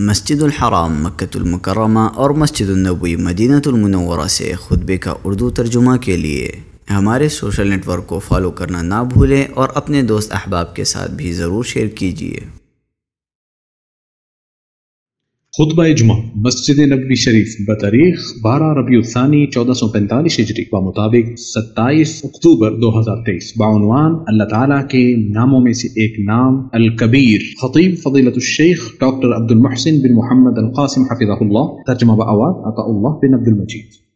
مسجد الحرام مکت المکرمہ اور مسجد النبوی مدینہ المنورہ سے خطبے کا اردو ترجمہ کے لیے۔ ہمارے سوشل نیٹ ورک کو فالو کرنا نہ بھولیں اور اپنے دوست احباب کے ساتھ بھی ضرور شیئر کیجیے خطبہ جمعہ مسجد نبوی شریف بتاریخ بارہ ربیع الثانی، چودہ سو پینتالیس ہجری و مطابق ستائیس اکتوبر دو ہزار تیئیس۔ بعنوان اللہ تعالیٰ کے ناموں میں سے ایک نام الکبیر۔ خطیب فضیلت الشیخ ڈاکٹر عبد المحسن بن محمد القاسم حفظہ اللہ۔ ترجمہ بآواد عطا اللہ بن عبد المجید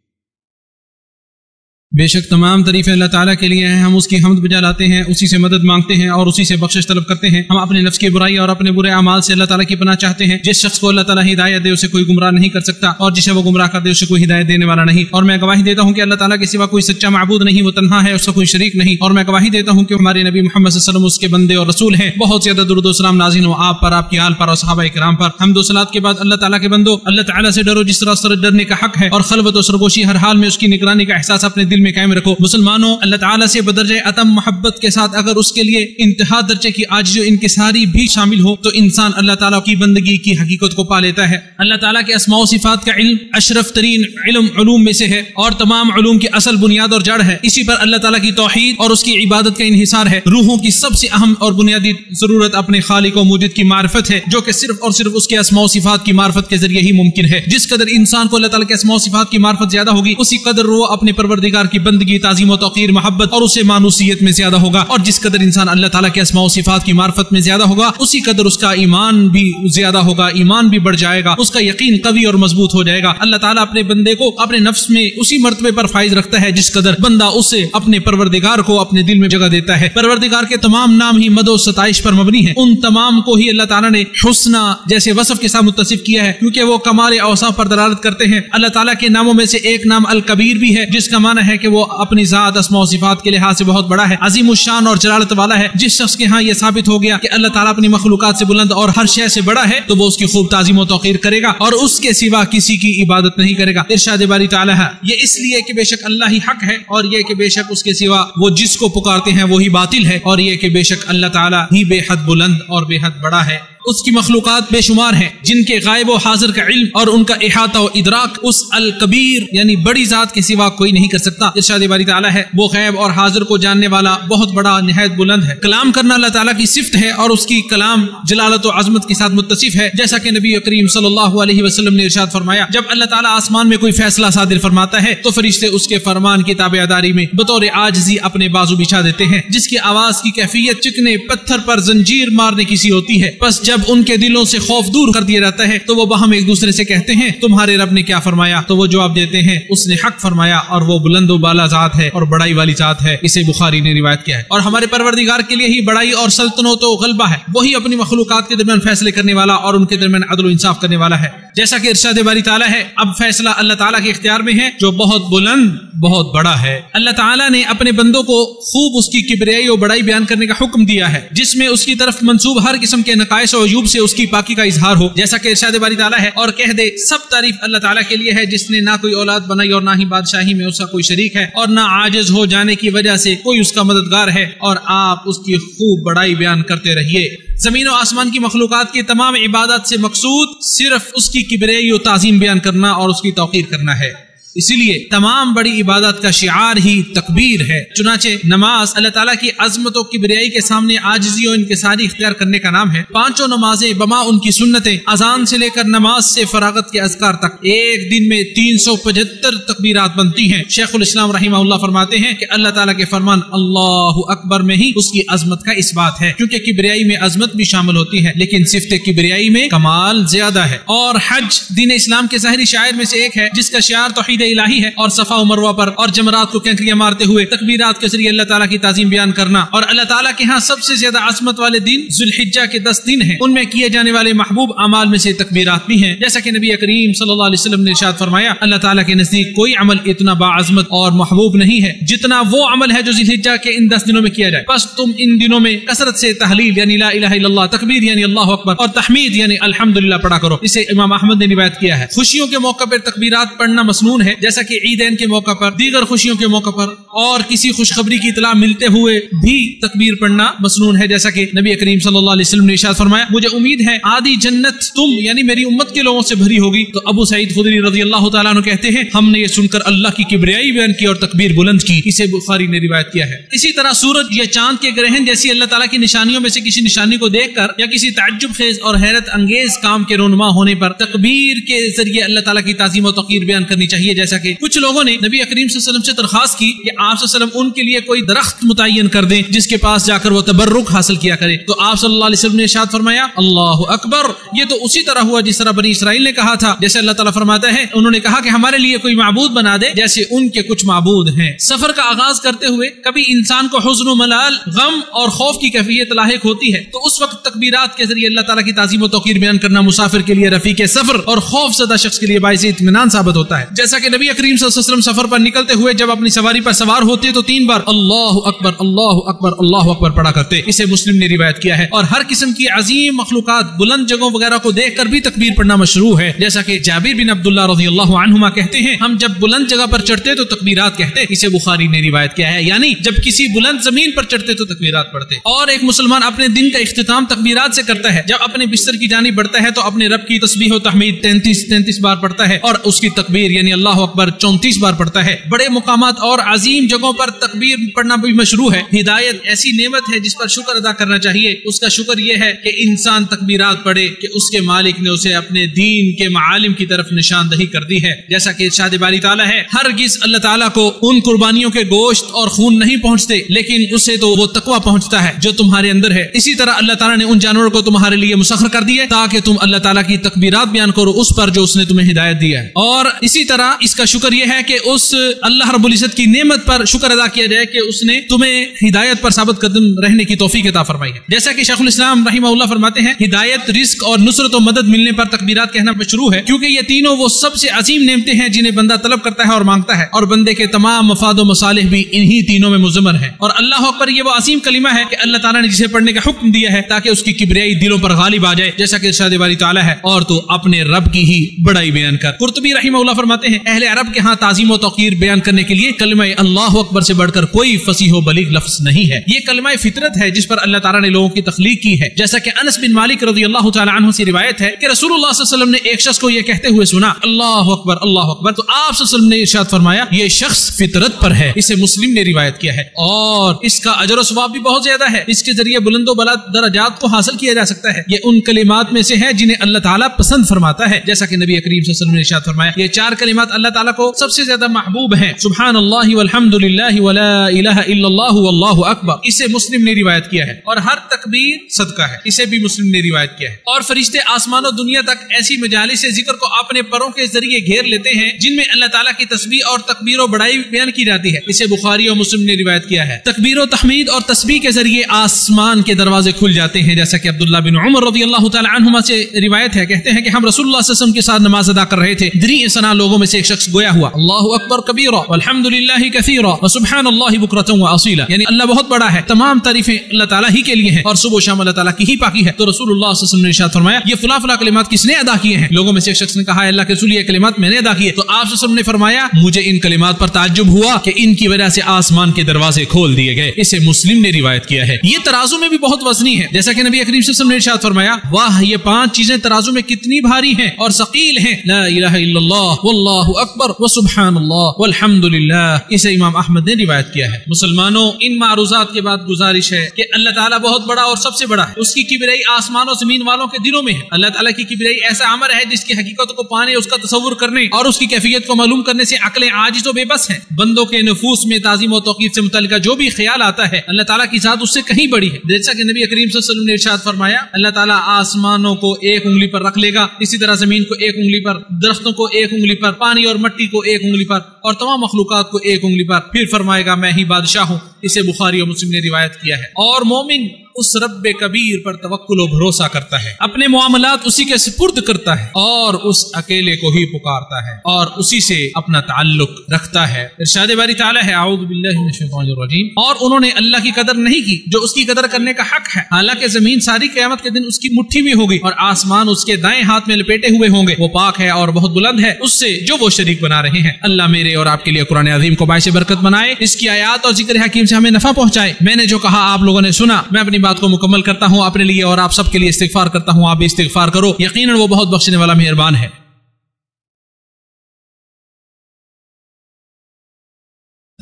بے شک تمام تعریف اللہ تعالیٰ کے لیے ہیں، ہم اس کی حمد بجا لاتے ہیں، اسی سے مدد مانگتے ہیں اور اسی سے بخشش طلب کرتے ہیں۔ ہم اپنے نفس کی برائی اور اپنے برے اعمال سے اللہ تعالیٰ کی پناہ چاہتے ہیں۔ جس شخص کو اللہ تعالیٰ ہدایت دے، اسے کوئی گمراہ نہیں کر سکتا۔ اور جسے وہ گمراہ کر دے، اسے کوئی ہدایت دینے والا نہیں۔ اور میں گواہی دیتا ہوں کہ اللہ تعالیٰ کے سوا کوئی سچا معبود نہیں، وہ تنہا ہے، اس کا کوئی شریک نہیں۔ اور میں گواہی دیتا ہوں کہ ہمارے نبی محمد صلی اللہ علیہ وسلم اس کے بندے اور رسول ہیں۔ بہت زیادہ درود و سلام نازن ہو آپ پر، آپ کی آل پر اور صحابہ کرام پر۔ ہم دو سلاد کے بعد اللہ تعالیٰ کے بندو اللہ تعالیٰ سے ڈرو، جس طرح سر ڈرنے کا حق ہے اور خلوت و سرگوشی ہر حال میں اس کی نگرانی کا احساس اپنے دل میں قائم رکھو۔ مسلمانوں، اللہ تعالیٰ سے بدرجہ عتم محبت کے ساتھ اگر اس کے لیے انتہا درجے کی آج جو انکساری بھی شامل ہو، تو انسان اللہ تعالیٰ کی بندگی کی حقیقت کو پا لیتا ہے۔ اللہ تعالیٰ کے اسماء و صفات کا علم اشرف ترین علم علوم میں سے ہے اور تمام علوم کی اصل بنیاد اور جڑ ہے۔ اسی پر اللہ تعالیٰ کی توحید اور اس کی عبادت کا انحصار ہے۔ روحوں کی سب سے اہم اور بنیادی ضرورت اپنے خالق و موجود کی معرفت ہے، جو کہ صرف اور صرف اس کے اسماء و صفات کی معرفت کے ذریعے ہی ممکن ہے۔ جس قدر انسان کو اللہ تعالیٰ کے اسماء و صفات کی معرفت زیادہ ہوگی، اسی قدر وہ اپنے پروردگار کی بندگی، تعظیم و توقیر، محبت اور اسے مانوسیت میں زیادہ ہوگا اور جس قدر انسان اللہ تعالیٰ کے اسماء و صفات کی معرفت میں زیادہ ہوگا، اسی قدر اس کا ایمان بھی زیادہ ہوگا، ایمان بھی بڑھ جائے گا، اس کا یقین قوی اور مضبوط ہو جائے گا۔ اللہ تعالیٰ اپنے بندے کو اپنے نفس میں اسی مرتبے پر فائز رکھتا ہے جس قدر بندہ اسے اپنے پروردگار کو اپنے دل میں جگہ دیتا ہے۔ پروردگار کے تمام نام ہی مد و ستائش پر مبنی ہے ان تمام کو ہی اللہ تعالیٰ نے حسنہ جیسے وصف کے ساتھ متصف کیا ہے، کیونکہ وہ کمال اوصاف پر دلالت کرتے ہیں۔ اللہ تعالیٰ کے ناموں میں سے ایک نام الکبیر بھی ہے، جس کا معنی ہے کہ وہ اپنی ذات اسماء و صفات کے لحاظ سے بہت بڑا ہے، عظیم الشان اور جلالت والا ہے۔ جس شخص کے ہاں یہ ثابت ہو گیا کہ اللہ تعالیٰ اپنی مخلوقات سے بلند اور ہر شے سے بڑا ہے، تو وہ اس کی خوب تعظیم و توقیر کرے گا اور اس کے سوا کسی کی عبادت نہیں کرے گا۔ ارشاد باری تعالیٰ ہے یہ اس لیے کہ بے شک اللہ ہی حق ہے اور یہ کہ بے شک اس کے سوا وہ جس کو پکارتے ہیں وہی باطل ہے اور یہ کہ بے شک اللہ تعالیٰ ہی بے حد بلند اور بے حد بڑا ہے۔ اس کی مخلوقات بے شمار ہیں، جن کے غائب و حاضر کا علم اور ان کا احاطہ و ادراک اس الکبیر یعنی بڑی ذات کے سوا کوئی نہیں کر سکتا۔ ارشاد باری تعالیٰ ہے، وہ غیب اور حاضر کو جاننے والا بہت بڑا نہایت بلند ہے۔ کلام کرنا اللہ تعالیٰ کی صفت ہے اور اس کی کلام جلالت و عظمت کے ساتھ متصف ہے۔ جیسا کہ نبی کریم صلی اللہ علیہ وسلم نے ارشاد فرمایا، جب اللہ تعالیٰ آسمان میں کوئی فیصلہ صادر فرماتا ہے، تو فرشتے اس کے فرمان کی تابع داری میں بطور آجزی اپنے بازو بچھا دیتے ہیں، جس کی آواز کی کیفیت چکنے پتھر پر زنجیر مارنے کی سی ہوتی ہے۔ بس جب ان کے دلوں سے خوف دور کر دیا جاتا ہے، تو وہ باہم ایک دوسرے سے کہتے ہیں، تمہارے رب نے کیا فرمایا؟ تو وہ جواب دیتے ہیں، اس نے حق فرمایا اور وہ بلند و بالا ذات ہے اور بڑائی والی ذات ہے۔ اسے بخاری نے روایت کیا ہے۔ اور ہمارے پروردگار کے لیے ہی بڑائی اور سلطنت و غلبہ ہے۔ وہی اپنی مخلوقات کے درمیان فیصلے کرنے والا اور ان کے درمیان عدل و انصاف کرنے والا ہے۔ جیسا کہ ارشاد باری تعالیٰ ہے، اب فیصلہ اللہ تعالیٰ کے اختیار میں ہے، جو بہت بلند، بہت بڑا ہے۔ اللہ تعالیٰ نے اپنے بندوں کو خوب اس کی کبریائی و بڑائی بیان کرنے کا حکم دیا ہے، جس میں اس کی طرف منسوب ہر قسم کے نقائص و سے اس کی پاکی کا اظہار ہو۔ جیسا کہ ارشاد باری تعالیٰ ہے، اور کہہ دے، سب تعریف اللہ تعالیٰ کے لیے ہے۔ جس نے نہ کوئی اولاد بنائی اور نہ ہی بادشاہی میں اس کا کوئی شریک ہے، اور نہ عاجز ہو جانے کی وجہ سے کوئی اس کا مددگار ہے۔ اور آپ اس کی خوب بڑائی بیان کرتے رہیے۔ زمین و آسمان کی مخلوقات کی تمام عبادات سے مقصود صرف اس کی کبریائی و تعظیم بیان کرنا اور اس کی توقیر کرنا ہے۔ اسی لیے تمام بڑی عبادت کا شعار ہی تکبیر ہے۔ چنانچہ نماز اللہ تعالیٰ کی عظمت و کبریائی کے سامنے آجزی و انکساری اختیار کرنے کا نام ہے۔ پانچوں نمازیں بما ان کی سنتیں اذان سے لے کر نماز سے فراغت کے اذکار تک ایک دن میں تین سو پچہتر تکبیرات بنتی ہیں۔ شیخ الاسلام رحمہ اللہ فرماتے ہیں کہ اللہ تعالیٰ کے فرمان اللہ اکبر میں ہی اس کی عظمت کا اس بات ہے۔ کیونکہ کبریائی میں عظمت بھی شامل ہوتی ہے، لیکن صفت کبریائی میں کمال زیادہ ہے۔ اور حج دین اسلام کے ظاہری شاعر میں سے ایک ہے، جس کا شعار توحید الہی ہے اور صفا و مروہ پر اور جمرات کو کینکریاں مارتے ہوئے تکبیرات کے ذریعے اللہ تعالیٰ کی تعظیم بیان کرنا اور اللہ تعالیٰ کے ہاں سب سے زیادہ عظمت والے دن ذوالحجہ کے دس دن ہیں۔ ان میں کیے جانے والے محبوب اعمال میں سے تکبیرات بھی ہیں۔ جیسا کہ نبی کریم صلی اللہ علیہ وسلم نے ارشاد فرمایا، اللہ تعالیٰ کے نزدیک کوئی عمل اتنا باعظمت اور محبوب نہیں ہے جتنا وہ عمل ہے جو ذوالحجہ کے ان دس دنوں میں کیا جائے۔ بس تم ان دنوں میں کثرت سے تحلیل یعنی لا الہ الا اللہ، تکبیر یعنی اللہ اکبر اور تحمید یعنی الحمدللہ پڑھا کرو۔ اسے امام احمد نے روایت کیا ہے۔ خوشیوں کے موقع پر تکبیرات پڑھنا مسنون ہے۔ ہے جیسا کہ عیدین کے موقع پر، دیگر خوشیوں کے موقع پر اور کسی خوشخبری کی اطلاع ملتے ہوئے بھی تکبیر پڑھنا مسنون ہے۔ جیسا کہ نبی کریم صلی اللہ علیہ وسلم نے ارشاد فرمایا، مجھے امید ہے آدھی جنت تم یعنی میری امت کے لوگوں سے بھری ہوگی۔ تو ابو سعید خدری رضی اللہ تعالیٰ عنہ کہتے ہیں، ہم نے یہ سن کر اللہ کی کبریائی بیان کی اور تکبیر بلند کی۔ اسے بخاری نے روایت کیا ہے۔ اسی طرح سورج یا چاند کے گرہن جیسی اللہ تعالیٰ کی نشانیوں میں سے کسی نشانی کو دیکھ کر یا کسی تعجب خیز اور حیرت انگیز کام کے رونما ہونے پر تکبیر کے ذریعے اللہ تعالیٰ کی تعظیم و تقیر بیان کرنی چاہیے۔ جیسا کہ کچھ لوگوں نے نبی کریم صلی اللہ علیہ وسلم سے درخواست کی کہ آپ صلی اللہ علیہ وسلم ان کے لیے کوئی درخت متعین کر دیں جس کے پاس جا کر وہ تبرک حاصل کیا کرے۔ تو آپ صلی اللہ علیہ وسلم نے ارشاد فرمایا، اللہ اکبر۔ یہ تو اسی طرح ہوا جس طرح بنی اسرائیل نے کہا تھا۔ جیسے اللہ تعالیٰ فرماتا ہے انہوں نے کہا کہ ہمارے لیے کوئی معبود بنا دے جیسے ان کے کچھ معبود ہیں۔ سفر کا آغاز کرتے ہوئے کبھی انسان کو حزن و ملال، غم اور خوف کی کیفیت لاحق ہوتی ہے۔ تو اس وقت تکبیرات کے ذریعے اللہ تعالیٰ کی تعظیم و توقیر بیان کرنا مسافر کے لیے رفیق سفر اور خوف زدہ شخص کے لیے باعث اطمینان ثابت ہوتا ہے۔ جیسا کہ نبی کریم صلی اللہ علیہ وسلم سفر پر نکلتے ہوئے جب اپنی سواری پر سوار ہوتے تو تین بار اللہ اکبر اللہ اکبر اللہ اکبر پڑھا کرتے۔ اسے مسلم نے روایت کیا ہے۔ اور ہر قسم کی عظیم مخلوقات بلند جگہوں وغیرہ کو دیکھ کر بھی تکبیر پڑھنا مشروع ہے۔ جیسا کہ جابر بن عبداللہ رضی اللہ عنہما کہتے ہیں، ہم جب بلند جگہ پر چڑھتے تو تکبیرات کہتے۔ اسے بخاری نے روایت کیا ہے۔ یعنی جب کسی بلند زمین پر چڑھتے تو تکبیرات پڑھتے۔ اور ایک مسلمان اپنے دن کا اختتام تکبیرات سے کرتا ہے۔ جب اپنے بستر کی جانب بڑھتا ہے تو اپنے رب کی تسبیح و تحمید تینتیس تینتیس بار پڑھتا ہے۔ اور اس کی تکبیر یعنی اللہ اکبر چونتیس بار پڑھتا ہے۔ بڑے مقامات اور عظیم جگہوں پر تکبیر پڑھنا بھی مشروع ہے۔ ہدایت ایسی نعمت ہے جس پر شکر ادا کرنا چاہیے۔ اس کا شکر یہ ہے کہ انسان تکبیرات پڑھے کہ اس کے مالک نے اسے اپنے دین کے معالم کی طرف نشاندہی کر دی ہے۔ جیسا کہ ارشاد باری تعالیٰ ہے ہر گز اللہ تعالیٰ کو ان قربانیوں کے گوشت اور خون نہیں پہنچتے، لیکن اسے تو وہ تقوی پہنچتا ہے جو تمہارے اندر ہے۔ اسی طرح اللہ تعالیٰ نے ان جانوروں کو تمہارے لیے مسخر کر دیا تاکہ تم اللہ تعالیٰ کی تکبیرات بیان کرو، اس پر جو اس نے تمہیں ہدایت دیا ہے۔ اور اسی طرح اس کا شکر یہ ہے کہ اس اللہ رب العزت کی نعمت پر شکر ادا کیا جائے کہ اس نے تمہیں ہدایت پر ثابت قدم رہنے کی توفیق عطا فرمائی ہے۔ جیسا کہ شیخ الاسلام رحمہ اللہ فرماتے ہیں، ہدایت، رزق اور نصرت و مدد ملنے پر تکبیرات کہنا مشروع ہے، کیونکہ یہ تینوں وہ سب سے عظیم نعمتیں ہیں جنہیں بندہ طلب کرتا ہے اور مانگتا ہے۔ اور بندے کے تمام مفاد و مصالح بھی انہی تینوں میں مزمر ہیں۔ اور اللہ اکبر یہ وہ عظیم کلمہ ہے کہ اللہ تعالیٰ نے جسے پڑھنے کا حکم دیا ہے تاکہ اس کی کبریائی دلوں پر غالب آ جائے، جیسا کہ ارشاد باری تعالیٰ ہے۔ اور تو اپنے رب کی ہی بڑائی بیان کر۔ قرطبی رحمہ اللہ فرماتے ہیں، اہل اہل عرب کے ہاں تعظیم و توقیر بیان کرنے کے لیے کلمہ اللہ اکبر سے بڑھ کر کوئی فصیح و بلیغ لفظ نہیں ہے۔ یہ کلمہ فطرت ہے جس پر اللہ تعالیٰ نے لوگوں کی تخلیق کی ہے۔ جیسا کہ انس بن مالک رضی اللہ تعالیٰ عنہ سے روایت ہے کہ رسول اللہ صلی اللہ علیہ وسلم نے ایک شخص کو یہ کہتے ہوئے سنا، اللہ اکبر اللہ اکبر۔ تو آپ صلی اللہ علیہ وسلم نے ارشاد فرمایا، یہ شخص فطرت پر ہے۔ اسے مسلم نے روایت کیا ہے۔ اور اس کا اجر و ثواب بھی بہت زیادہ ہے۔ اس کے ذریعے بلند و بلند درجات کو حاصل کیا جا سکتا ہے۔ یہ ان کلمات میں سے ہے جنہیں اللہ تعالیٰ پسند فرماتا ہے۔ جیسا کہ نبی کریم صلی اللہ علیہ وسلم نے ارشاد فرمایا، یہ چار کلمات اللہ تعالیٰ کو سب سے زیادہ محبوب ہیں۔ سبحان اللہ والحمد للہ ولا الہ الا اللہ واللہ اکبر۔ اسے مسلم نے روایت کیا ہے اور ہر تکبیر صدقہ ہے۔ اسے بھی مسلم نے روایت کیا ہے۔ اور فرشتے آسمان و دنیا تک ایسی مجالس ذکر کو اپنے پروں کے ذریعے گھیر لیتے ہیں جن میں اللہ تعالیٰ کی تسبیح اور تکبیر و بڑائی بیان کی جاتی ہے۔ اسے بخاری اور مسلم نے روایت کیا ہے۔ تکبیر و تحمید اور تسبیح کے ذریعے آسمان کے دروازے کھل جاتے ہیں۔ جیسا کہ عبداللہ بن عمر رضی اللہ تعالی عنہما سے روایت ہے۔ کہتے ہیں کہ ہم رسول اللہ صلی اللہ علیہ وسلم کے ساتھ نماز ادا کر رہے تھے۔ دری سنا لوگوں میں سے ایک شخص گویا ہوا، اللہ اکبر کبیرا والحمد للہ کثیرا وسبحان اللہ بکرتا واصیلا یعنی اللہ بہت بڑا ہے، تمام تعریفیں اللہ تعالیٰ ہی کے لیے ہیں۔ اور صبح و شام اللہ تعالیٰ کی ہی پاکی ہے۔ تو رسول اللہ صلی اللہ علیہ وسلم نے ارشاد فرمایا، یہ فلاں فلاں کلمات کس نے ادا کیے ہیں؟ لوگوں میں سے ایک شخص نے کہا اللہ کے رسول، یہ کلمات میں نے ادا کیے۔ تو آپ وسلم نے فرمایا، مجھے ان کلمات پر تعجب ہوا کہ ان کی وجہ سے آسمان کے دروازے کھول دیے گئے۔ اسے مسلم نے روایت کیا ہے۔ یہ ترازو میں بھی بہت وزنی ہے۔ جیسا کہ نبی اکریم صلی اللہ علیہ وسلم نے ارشاد فرمایا، واہ، یہ پانچ چیزیں ترازو میں کتنی بھاری ہیں اور ثقیل ہیں۔ لا الہ الا اللہ، واللہ اکبر وسبحان اللہ والحمد للہ اسے امام احمد نے روایت کیا ہے۔ مسلمانوں، ان معروضات کے بعد گزارش ہے کہ اللہ تعالیٰ بہت بڑا اور سب سے بڑا ہے۔ اس کی کبریائی آسمان و زمین والوں کے دلوں میں ہے۔ اللہ تعالیٰ کی کبریائی ایسا عمر ہے جس کی حقیقت کو پانے، اس کا تصور کرنے اور اس کی کیفیت کو معلوم کرنے سے عقلیں عاجز و بے بس ہیں۔ بندوں کے نفوس میں تعظیم و توقیر سے متعلقہ جو بھی خیال آتا ہے، اللہ تعالیٰ کی ذات اس سے کہیں بڑی ہے۔ جیسا کہ نبی کریم صلی اللہ علیہ وسلم نے ارشاد فرمایا، اللہ تعالیٰ آسمانوں کو ایک انگلی پر رکھ لے گا۔ اسی طرح زمین کو ایک انگلی پر، درختوں کو ایک انگلی پر، پانی اور مٹی کو ایک انگلی پر اور تمام مخلوقات کو ایک انگلی پر۔ پھر فرمائے گا، میں ہی بادشاہ ہوں۔ اسے بخاری اور مسلم نے روایت کیا ہے۔ اور مومن اس رب کبیر پر توکل و بھروسہ کرتا ہے۔ اپنے معاملات اسی کے سپرد کرتا ہے اور اس اکیلے کو ہی پکارتا ہے اور اسی سے اپنا تعلق رکھتا ہے۔ ارشاد باری تعالیٰ ہے، اعوذ باللہ من الشیطان الرجیم۔ اور انہوں نے اللہ کی قدر نہیں کی، جو اس کی قدر کرنے کا حق ہے۔ حالانکہ زمین ساری قیامت کے دن اس کی مٹھی میں ہوگی اور آسمان اس کے دائیں ہاتھ میں لپیٹے ہوئے ہوں گے۔ وہ پاک ہے اور بہت بلند ہے، اس سے جو وہ شریک بنا رہے ہیں۔ اللہ میرے اور آپ کے لیے قرآن عظیم کو باعث برکت بنائے۔ اس کی آیات اور ذکر حکیم سے ہمیں نفع پہنچائے۔ میں نے جو کہا آپ لوگوں نے سنا، میں اپنی بات کو مکمل کرتا ہوں، اپنے لیے اور آپ سب کے لیے استغفار کرتا ہوں۔ آپ بھی استغفار کرو۔ یقیناً وہ بہت بخشنے والا مہربان ہے۔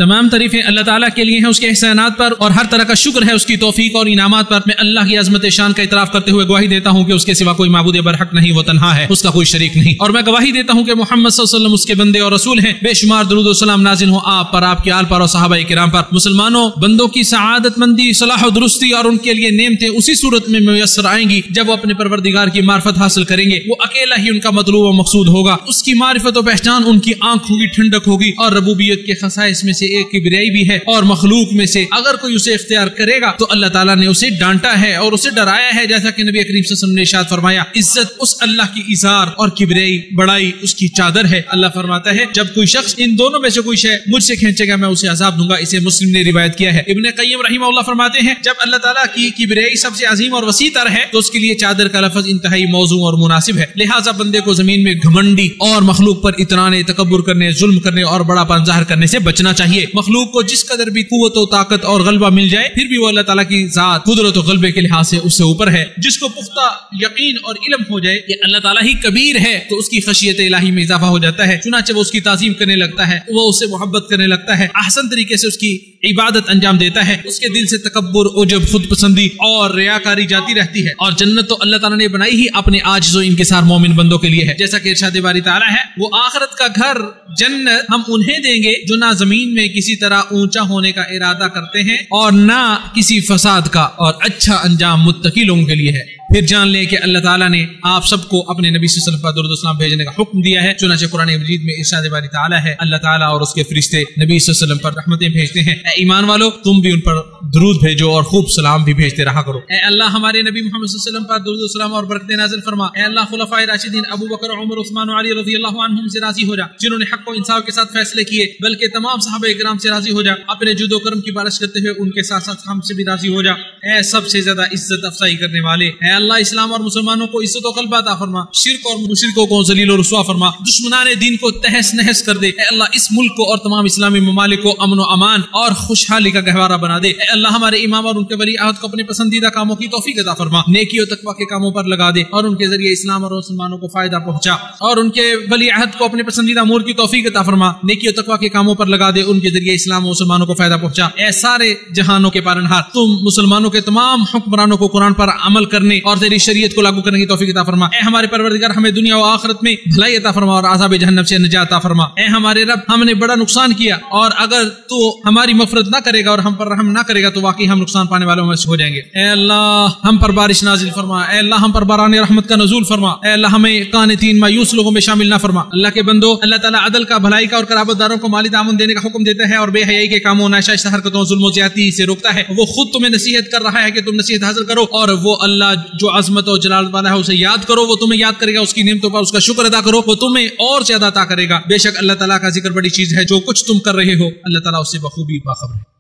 تمام تعریفیں اللہ تعالیٰ کے لیے ہیں، اس کے احسانات پر، اور ہر طرح کا شکر ہے، اس کی توفیق اور انعامات پر۔ میں اللہ کی عظمت شان کا اعتراف کرتے ہوئے گواہی دیتا ہوں کہ اس کے سوا کوئی معبود برحق نہیں، وہ تنہا ہے، اس کا کوئی شریک نہیں۔ اور میں گواہی دیتا ہوں کہ محمد صلی اللہ علیہ وسلم اس کے بندے اور رسول ہیں۔ بے شمار درود و سلام نازل ہوں آپ پر، آپ کے آل پر اور صحابہ کرام پر۔ مسلمانوں، بندوں کی سعادت مندی، صلاح و درستی اور ان کے لیے نعمتیں اسی صورت میں میسر آئیں گی جب وہ اپنے پروردگار کی معرفت حاصل کریں گے۔ وہ اکیلا ہی ان کا مطلوب و مقصود ہوگا۔ اس کی معرفت و پہچان ان کی آنکھ ہوگی ٹھنڈک ہوگی اور ربوبیت کے خصائص میں سے ایک کبریائی بھی ہے اور مخلوق میں سے اگر کوئی اسے اختیار کرے گا تو اللہ تعالیٰ نے اسے ڈانٹا ہے اور اسے ڈرایا ہے، جیسا کہ نبی کریم صلی اللہ علیہ وسلم نے ارشاد فرمایا۔ عزت اس اللہ کی اظہار اور کبریائی بڑائی اس کی چادر ہے۔ اللہ فرماتا ہے، جب کوئی شخص ان دونوں میں سے کوئی شے مجھ سے کھینچے گا، میں اسے عذاب دوں گا۔ اسے مسلم نے روایت کیا ہے۔ ابن قیم رحمہ اللہ فرماتے ہیں، جب اللہ تعالیٰ کی کبریائی سب سے عظیم اور وسیع تر ہے، تو اس کے لیے چادر کا لفظ انتہائی موضوع اور مناسب ہے۔ لہٰذا بندے کو زمین میں گھمنڈی اور مخلوق پر اترانے تکبر کرنے، ظلم کرنے اور بڑا پن ظاہر کرنے سے بچنا چاہیے۔ چاہیے۔ مخلوق کو جس قدر بھی قوت و طاقت اور غلبہ مل جائے، پھر بھی وہ اللہ تعالیٰ کی ذات قدرت و غلبے کے لحاظ سے اس سے اوپر ہے۔ جس کو پختہ یقین اور علم ہو جائے کہ اللہ تعالیٰ ہی کبیر ہے، تو اس کی خشیت الہی میں اضافہ ہو جاتا ہے۔ چنانچہ وہ اس کی تعظیم کرنے لگتا ہے، وہ اسے محبت کرنے لگتا ہے، احسن طریقے سے اس کی عبادت انجام دیتا ہے۔ اس کے دل سے تکبر، عجب خود پسندی اور ریاکاری جاتی رہتی ہے۔ اور جنت تو اللہ تعالیٰ نے بنائی ہی اپنے آجز و انکسار مومن بندوں کے لیے ہے۔ جیسا کہ ارشاد باری تعالیٰ ہے، وہ آخرت کا گھر جنت ہم انہیں دیں گے جو نہ زمین میں کسی طرح اونچا ہونے کا ارادہ کرتے ہیں اور نہ کسی فساد کا اور اچھا انجام متقی لوگوں کے لیے ہے۔ پھر جان لیں کہ اللہ تعالیٰ نے آپ سب کو اپنے نبی صلی اللہ علیہ وسلم پر درود السلام بھیجنے کا حکم دیا ہے۔ چنانچہ قرآن مجید میں ارشاد باری تعالیٰ ہے، اللہ تعالیٰ اور اس کے فرشتے نبی صلی اللہ علیہ وسلم پر رحمتیں بھیجتے ہیں۔ اے ایمان والو، تم بھی ان پر درود بھیجو اور خوب سلام بھی بھیجتے رہا کرو۔ اے اللہ، ہمارے نبی محمد صلی اللہ علیہ وسلم پر درود السلام اور برکت نازل فرما۔ اے اللہ، خلفائے راشدین ابو بکر، عمر، عثمان و علی رضی اللہ عنہم سے راضی ہو جا، جنہوں نے حق و انصاف کے ساتھ فیصلے کیے، بلکہ تمام صحابہ کرام سے راضی ہو جا۔ اپنے جود و کرم کی بارش کرتے ہوئے ان کے ساتھ ساتھ ہم سے بھی راضی ہو جا۔ اے سب سے زیادہ عزت افزائی کرنے والے، اے اللہ اسلام اور مسلمانوں کو عزت و غلبہ عطا فرما۔ شرک اور مشرکوں کو ذلیل و رسوا فرما۔ دشمنان دین کو تہس نہس کر دے۔ اے اللہ، اس ملک کو اور تمام اسلامی ممالک کو امن و امان اور خوشحالی کا گہوارہ بنا دے۔ اے اللہ، ہمارے امام اور ان کے ولی عہد کو اپنے پسندیدہ کاموں کی توفیق عطا فرما۔ نیکی و تقوی کے کاموں پر لگا دے اور ان کے ذریعے اسلام اور مسلمانوں کو فائدہ پہنچا۔ اور ان کے ولی عہد کو اپنے پسندیدہ امور کی توفیق عطا فرما۔ نیکی و تقوی کے کاموں پر لگا دے ان کے ذریعے اسلام و مسلمانوں کو فائدہ پہنچا۔ اے سارے جہانوں کے پالنہار، تم مسلمانوں کے تمام حکمرانوں کو قرآن پر عمل کرنے اور تیری شریعت کو لاگو کرنے کی توفیق عطا فرما۔ اے ہمارے پروردگار، ہمیں دنیا و آخرت میں بھلائی عطا فرما اور عذاب جہنم سے نجات عطا فرما۔ اے ہمارے رب، ہم نے بڑا نقصان کیا اور اگر تو ہماری مفرت نہ کرے گا اور ہم پر رحم نہ کرے گا، تو واقعی ہم نقصان پانے والوں میں سے ہو جائیں گے۔ اے اللہ، ہم پر بارش نازل فرما۔ اے اللہ، ہم پر باران رحمت کا نزول فرما۔ اے اللہ، ہمیں قانتین مایوس لوگوں میں شامل نہ فرما۔ اللہ کے بندو، اللہ تعالیٰ عدل کا، بھلائی کا اور قرابت داروں کو مالی تعاون دینے کا حکم دیتا ہے اور بے حیائی کے کاموں نشائش حرکتوں ظلم و زیادتی سے روکتا ہے۔ وہ خود تمہیں نصیحت کر رہا ہے کہ تم نصیحت حاصل کرو اور وہ اللہ جو عظمت اور جلال والا ہے اسے یاد کرو، وہ تمہیں یاد کرے گا، اس کی نعمتوں پر اس کا شکر ادا کرو، وہ تمہیں اور زیادہ عطا کرے گا۔ بے شک اللہ تعالیٰ کا ذکر بڑی چیز ہے جو کچھ تم کر رہے ہو، اللہ تعالیٰ اس سے بخوبی باخبر ہے۔